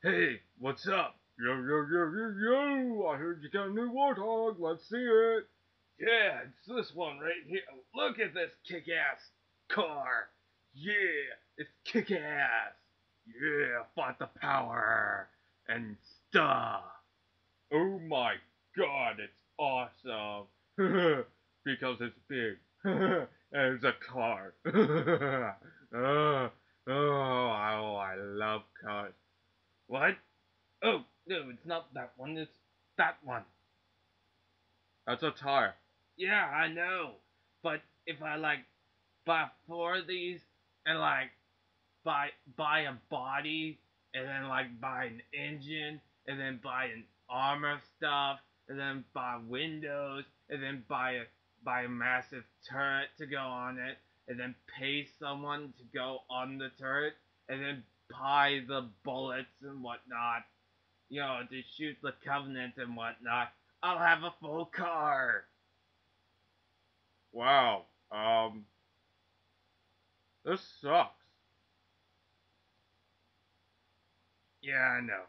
Hey, what's up? Yo, yo, yo, yo, yo! I heard you got a new Warthog. Let's see it. Yeah, it's this one right here. Look at this kick-ass car. Yeah, it's kick-ass. Yeah, fought the power and stuff. Oh my god, it's awesome. because it's big. and it's a car. oh, oh, I love cars. What? Oh, no, it's not that one. It's that one. That's a tire. Yeah, I know. But if I like buy four of these and like buy buy a body and then like buy an engine and then buy an armor stuff and then buy windows and then buy a buy a massive turret to go on it and then pay someone to go on the turret and then buy the bullets and whatnot, you know, to shoot the Covenant and whatnot, I'll have a full car. Wow. Um. This sucks. Yeah, I know.